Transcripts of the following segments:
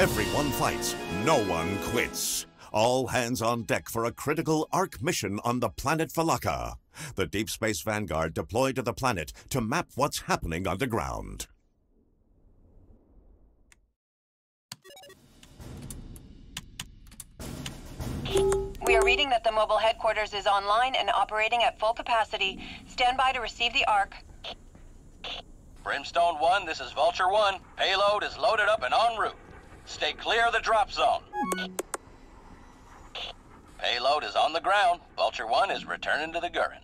Everyone fights, no one quits. All hands on deck for a critical ARC mission on the planet Falaka. The Deep Space Vanguard deployed to the planet to map what's happening underground. We are reading that the mobile headquarters is online and operating at full capacity. Stand by to receive the ARC. Brimstone 1, this is Vulture 1. Payload is loaded up and en route. Stay clear of the drop zone. Payload is on the ground. Vulture 1 is returning to the Gurren.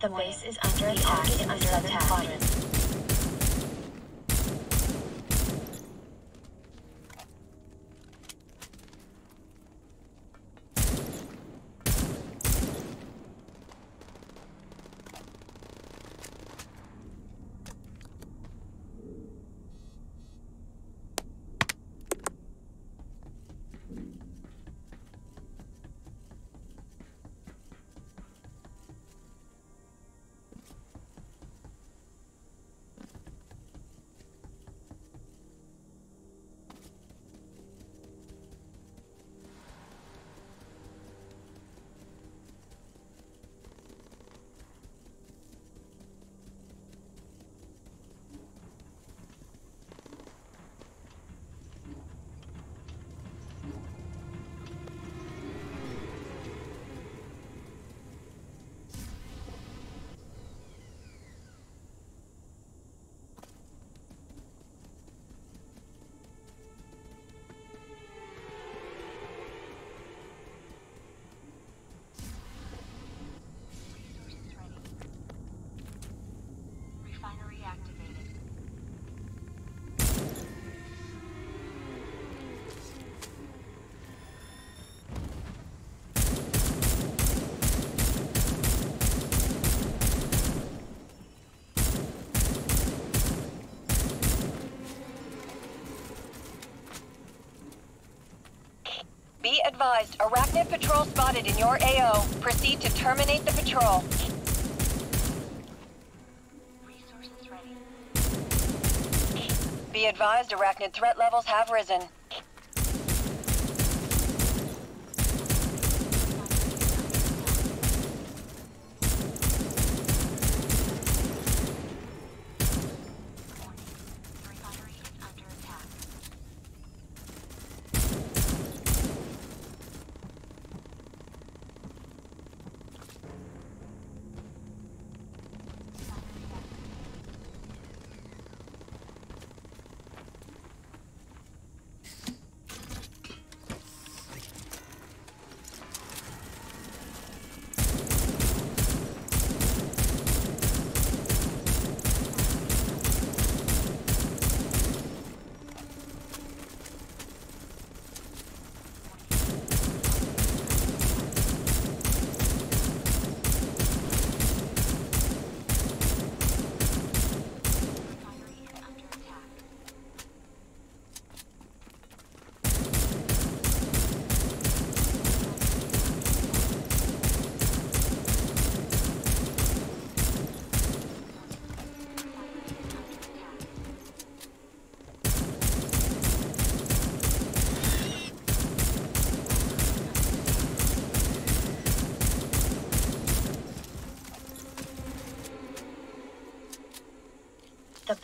The base is under attack in the southern quadrant. Advised, Arachnid patrol spotted in your AO. Proceed to terminate the patrol. Resources ready. Be advised, Arachnid threat levels have risen.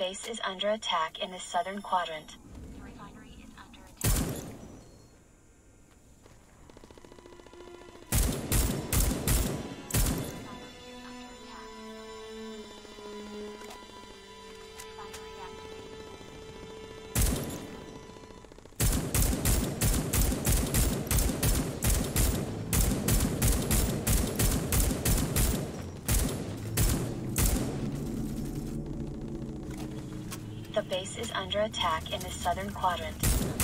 Base is under attack in the southern quadrant. The base is under attack in the southern quadrant.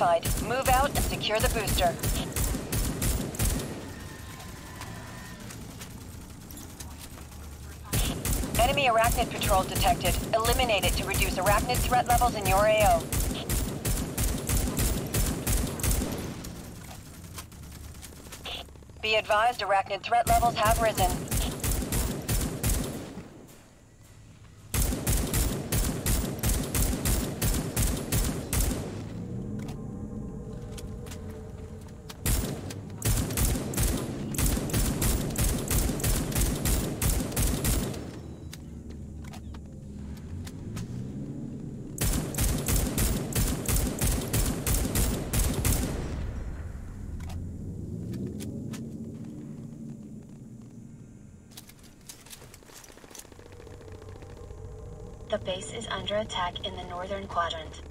Move out and secure the booster. Enemy arachnid patrol detected. Eliminate it to reduce arachnid threat levels in your AO. Be advised, arachnid threat levels have risen. The base is under attack in the northern quadrant.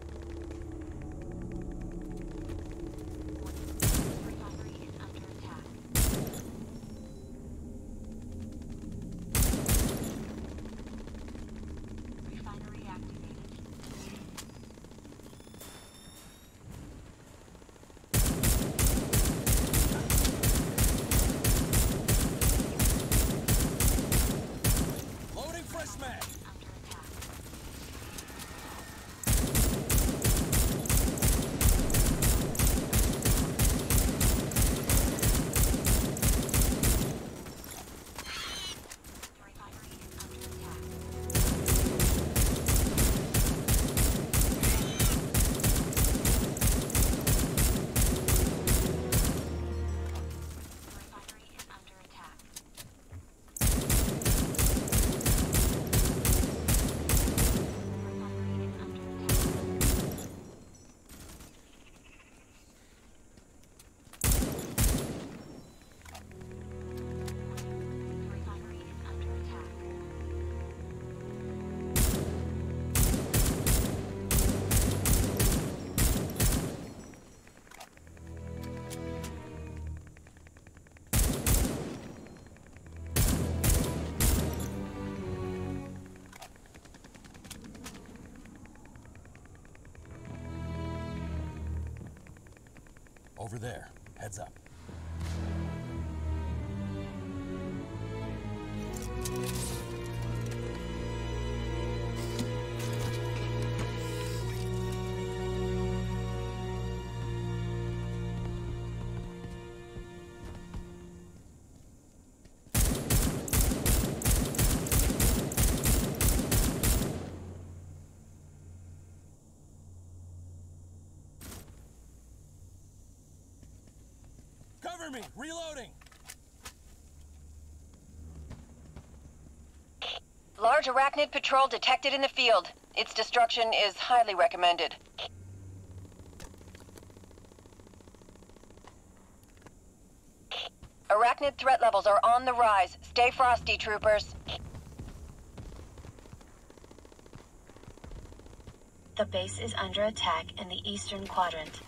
Over there. Heads up. Cover me! Reloading! Large arachnid patrol detected in the field. Its destruction is highly recommended. Arachnid threat levels are on the rise. Stay frosty, troopers. The base is under attack in the eastern quadrant.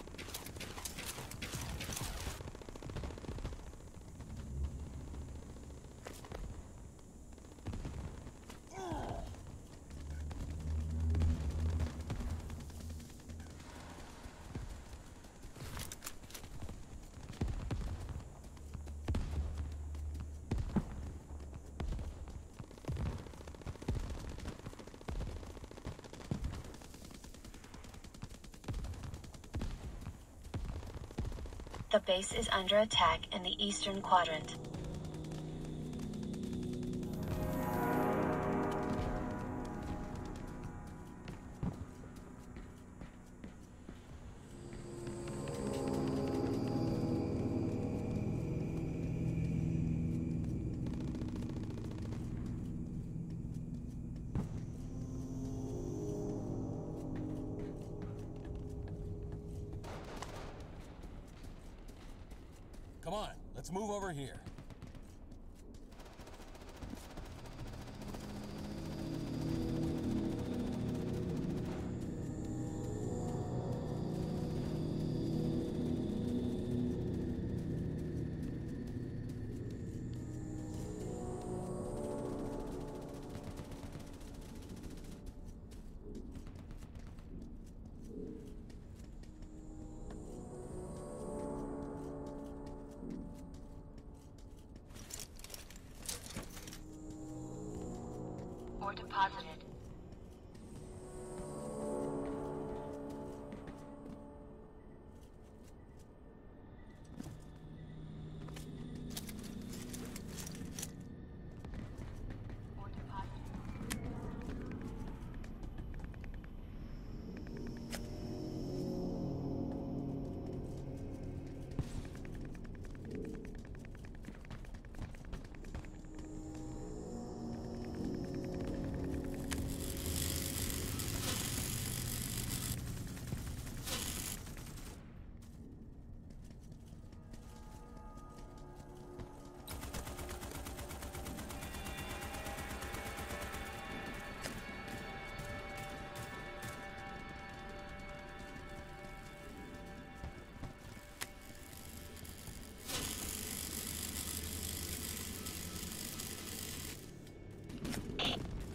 Base is under attack in the eastern quadrant. Let's move over here.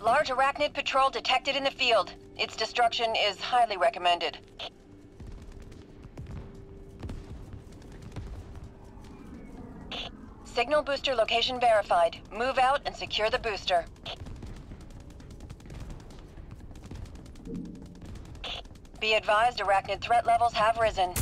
Large arachnid patrol detected in the field. Its destruction is highly recommended. Signal booster location verified. Move out and secure the booster. Be advised arachnid threat levels have risen.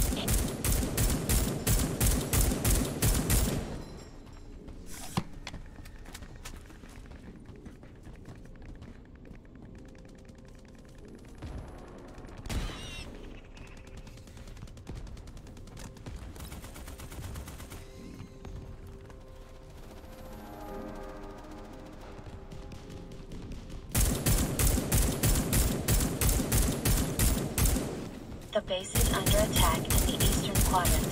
The base is under attack in the eastern quadrant.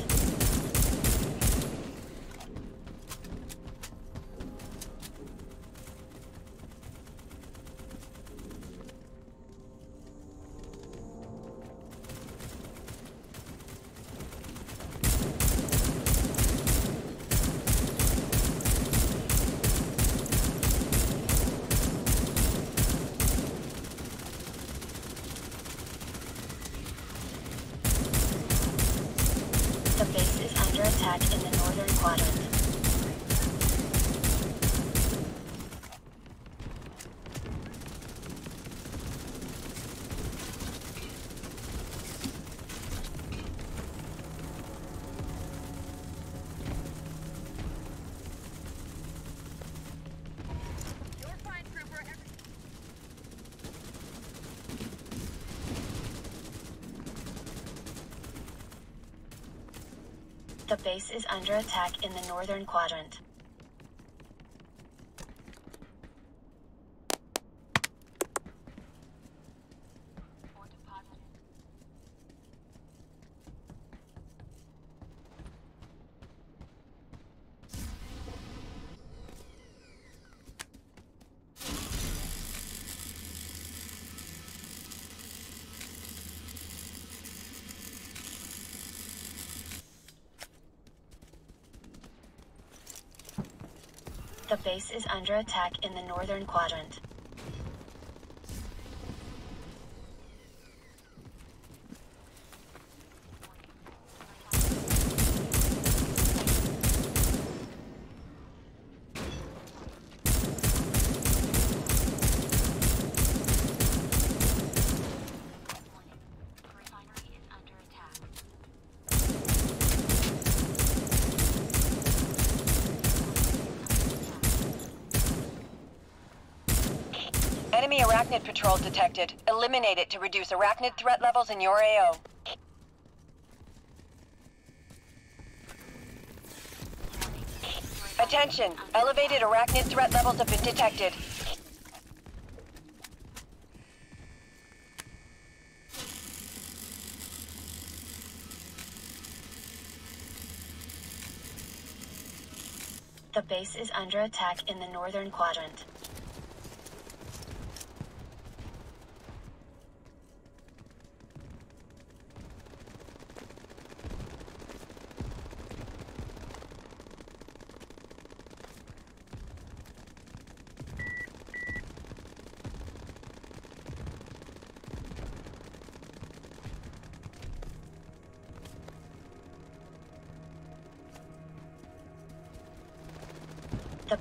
The base is under attack in the northern quadrant. The base is under attack in the northern quadrant. The base is under attack in the northern quadrant. Refinery is under attack. Enemy arachnid patrol detected. Eliminate it to reduce arachnid threat levels in your AO. Attention! Elevated arachnid threat levels have been detected. The base is under attack in the northern quadrant.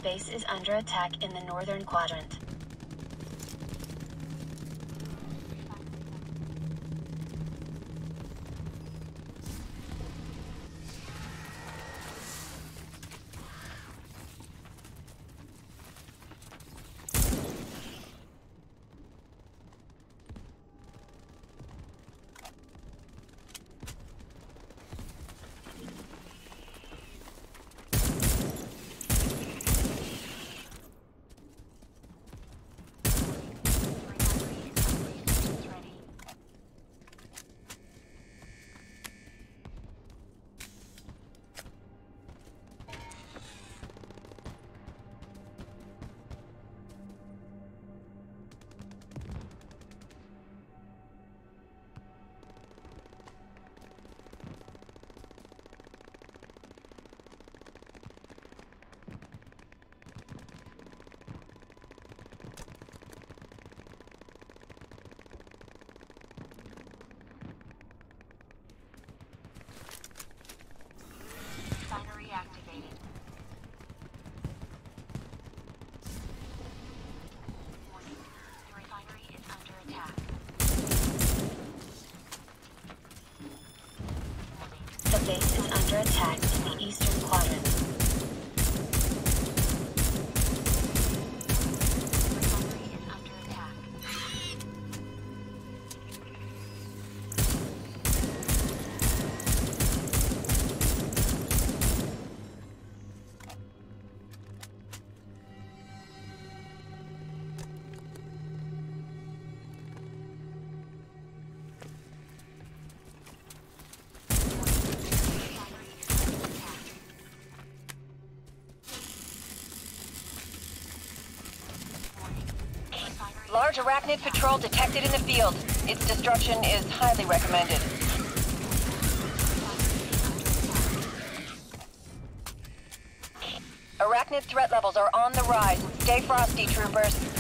Base is under attack in the northern quadrant. Base is under attack in the eastern quadrant. Large arachnid patrol detected in the field. Its destruction is highly recommended. Arachnid threat levels are on the rise. Stay frosty, troopers.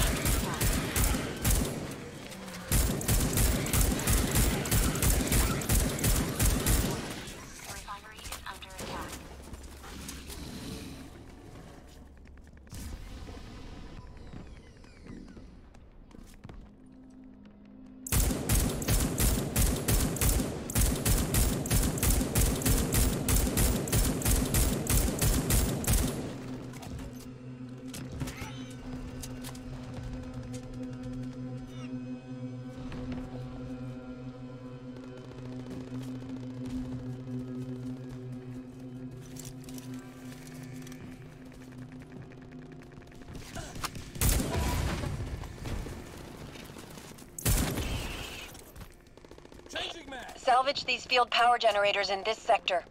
Field power generators in this sector.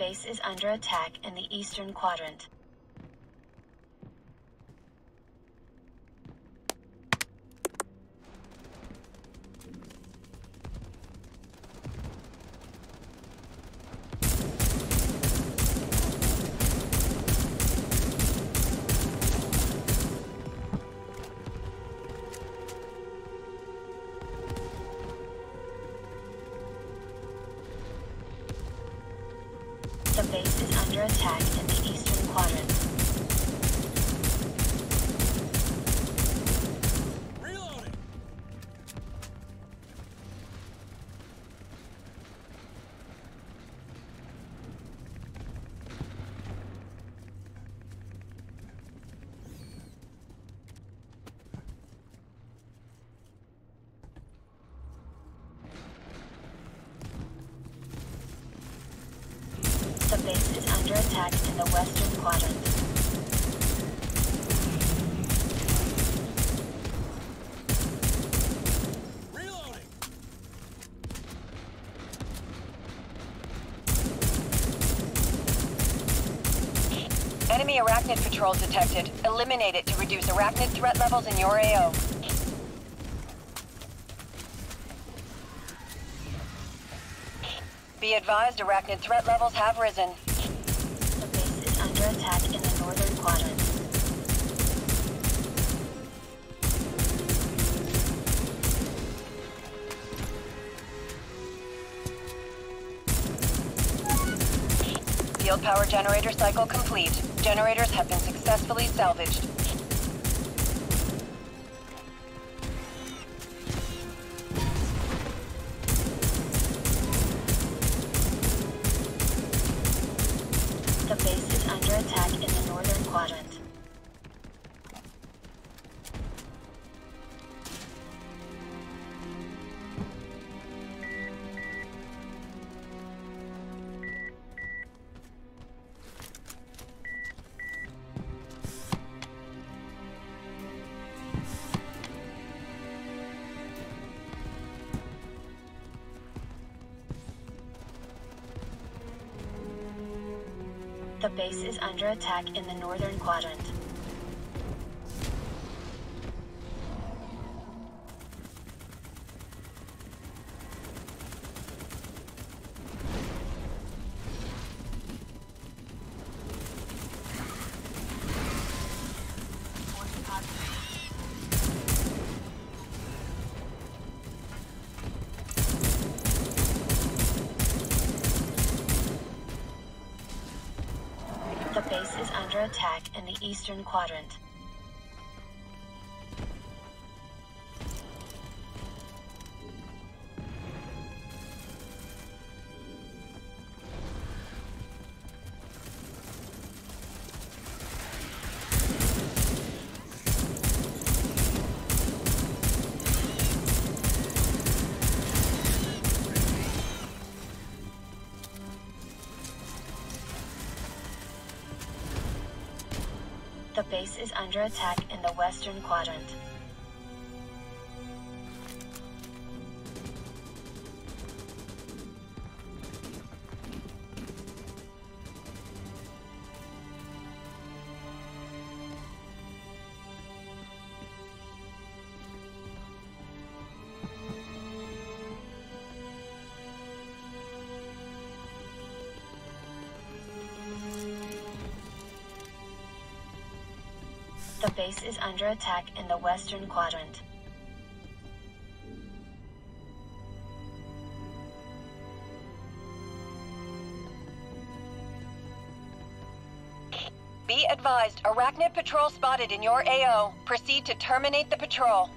Base is under attack in the eastern quadrant. Base is under attack in the western quadrant. Enemy arachnid patrol detected. Eliminate it to reduce arachnid threat levels in your AO. Advised, arachnid threat levels have risen. The base is under attack in the northern quadrant. Field power generator cycle complete. Generators have been successfully salvaged. The base is under attack in the northern quadrant. Is under attack in the northern quadrant. Eastern quadrant. Base is under attack in the western quadrant. Base is under attack in the western quadrant. Be advised, arachnid patrol spotted in your AO. Proceed to terminate the patrol.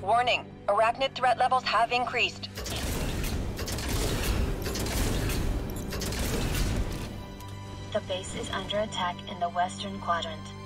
Warning, arachnid threat levels have increased. Base is under attack in the western quadrant.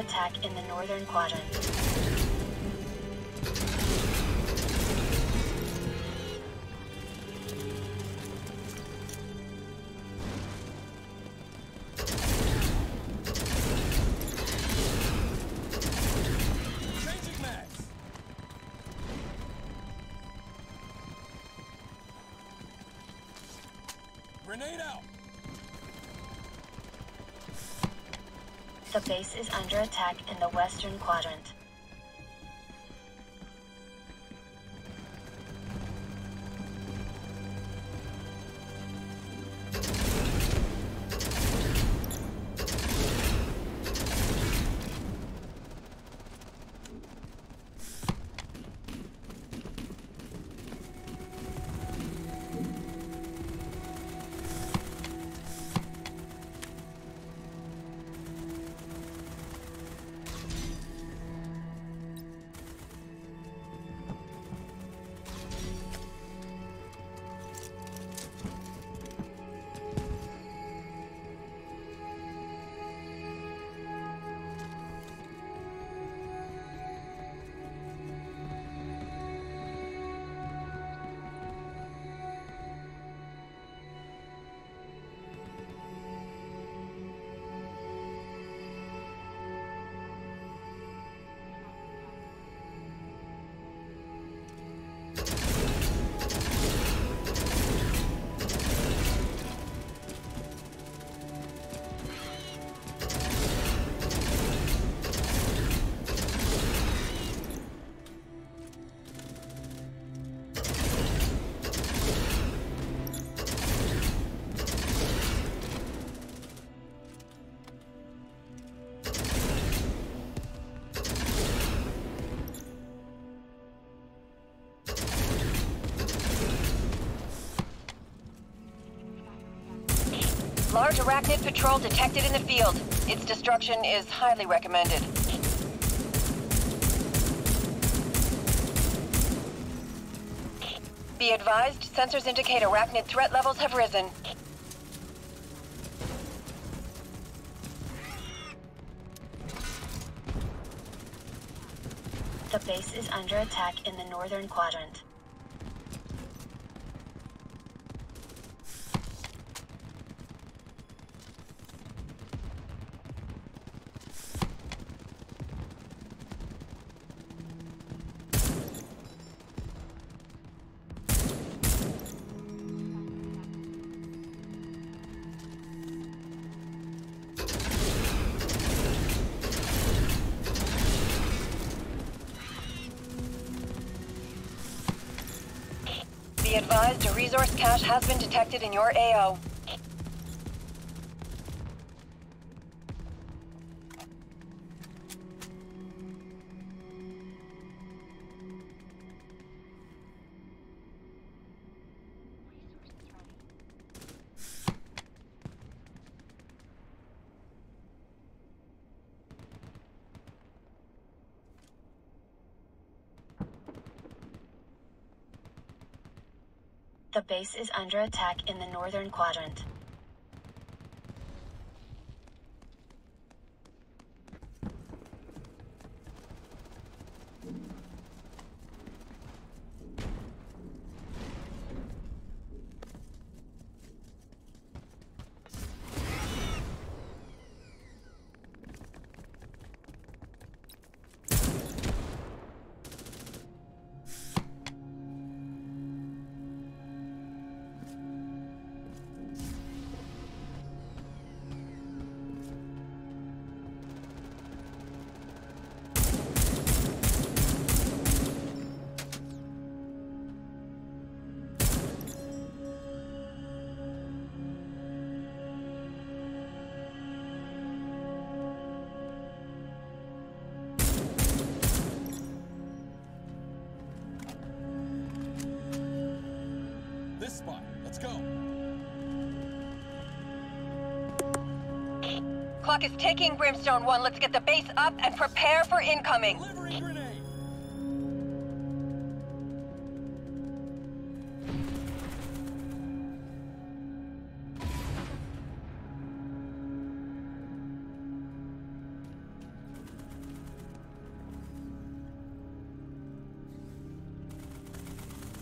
Attack in the northern quadrant. The base is under attack in the western quadrant. Large arachnid patrol detected in the field. Its destruction is highly recommended. Be advised, sensors indicate arachnid threat levels have risen. The base is under attack in the northern quadrant. Been detected in your AO. The base is under attack in the northern quadrant. Clock is ticking, Brimstone 1. Let's get the base up and prepare for incoming.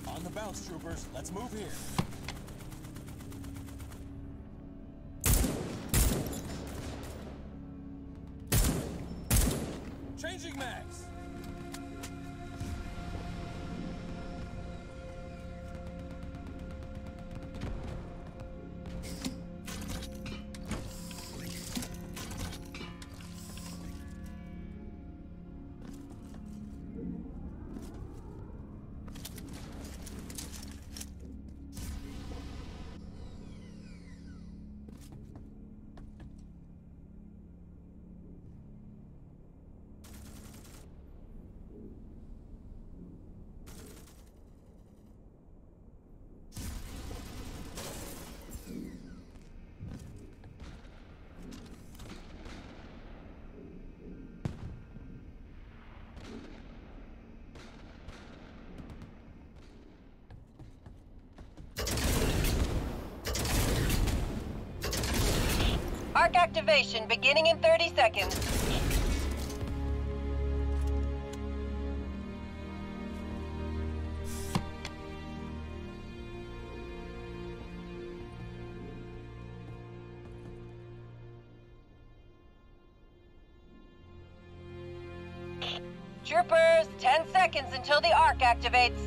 On the bounce, troopers. Let's move here. Arc activation beginning in 30 seconds. Troopers, 10 seconds until the arc activates.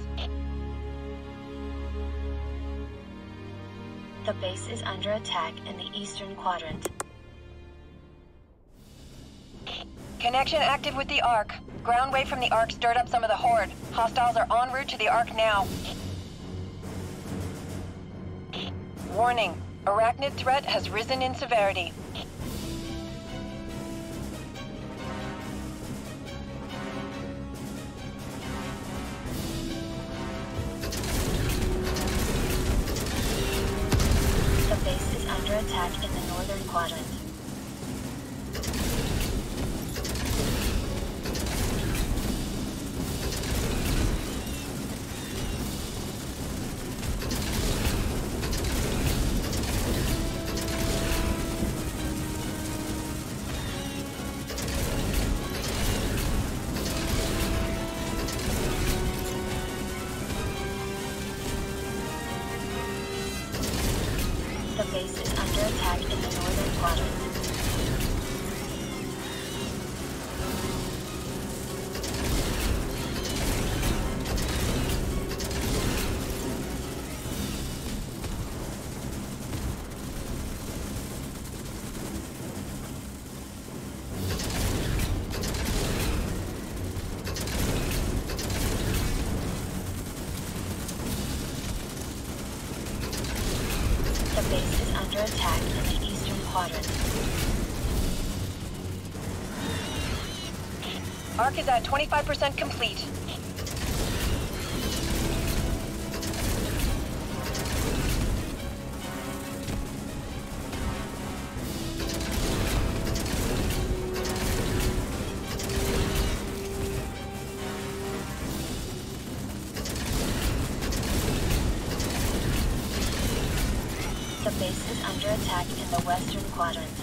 The base is under attack in the eastern quadrant. Connection active with the Ark. Ground wave from the Ark stirred up some of the Horde. Hostiles are en route to the Ark now. Warning, arachnid threat has risen in severity. The base is under attack in the northern quadrant. Is at 25% complete. The base is under attack in the western quadrant.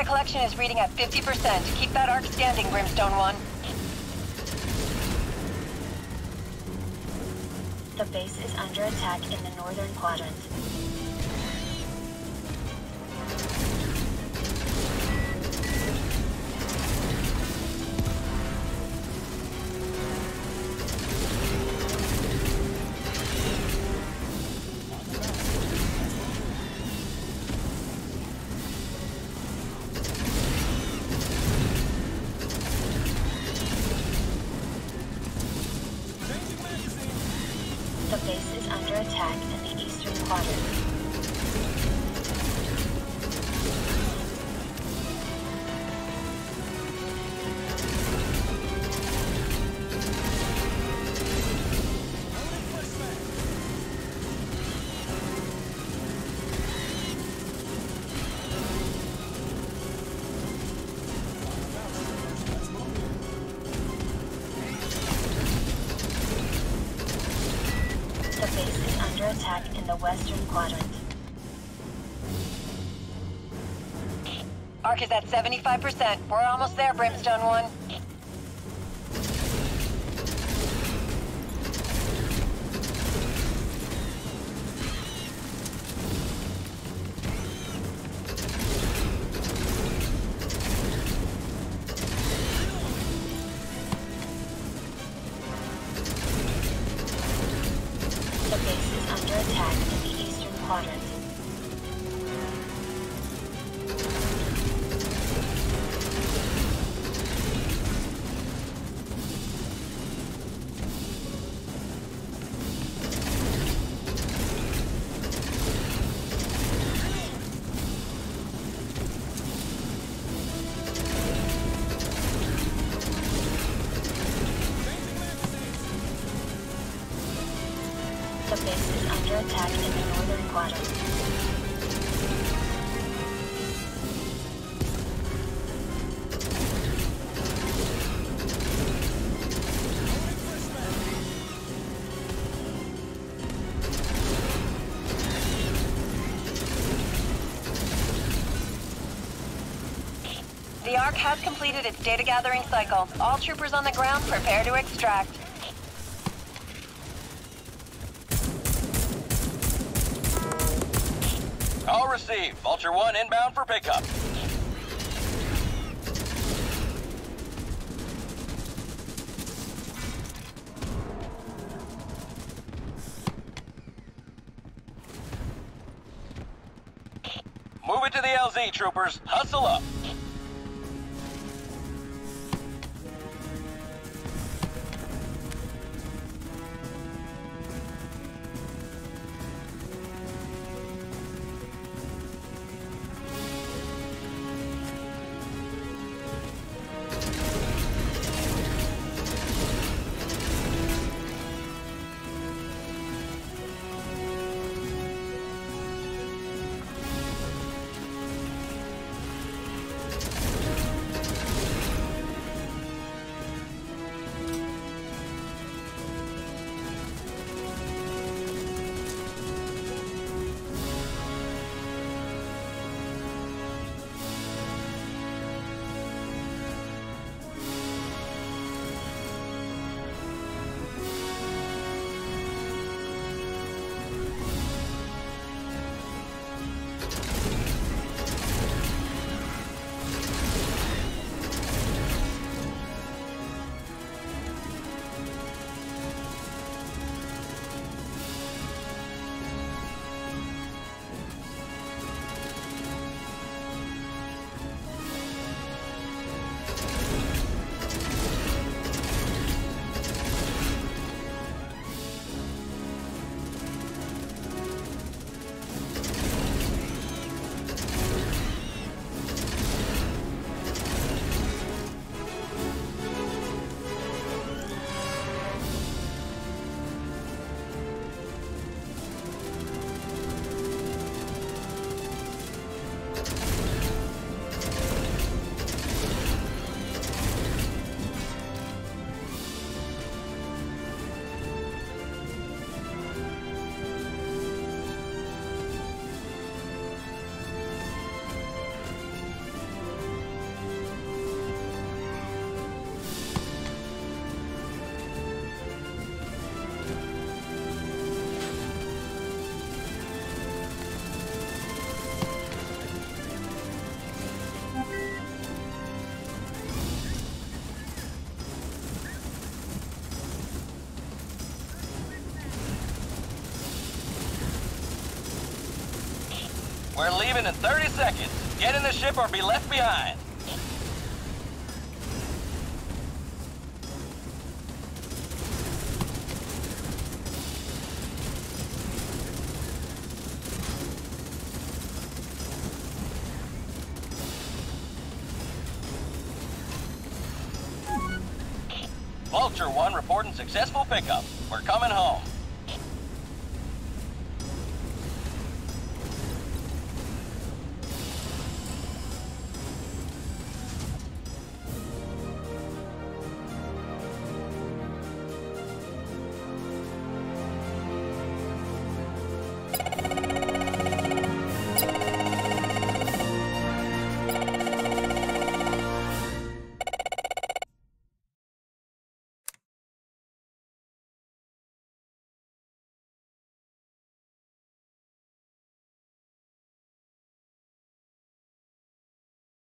Data collection is reading at 50%. Keep that arc standing, Brimstone 1. The base is under attack in the northern quadrant. 85%. We're almost there, Brimstone 1. Ark has completed its data gathering cycle. All troopers on the ground, prepare to extract. All received. Vulture 1 inbound for pickup. Move it to the LZ, troopers. Hustle up. We're leaving in 30 seconds. Get in the ship or be left behind. Vulture 1 reporting successful pickup. We're coming home.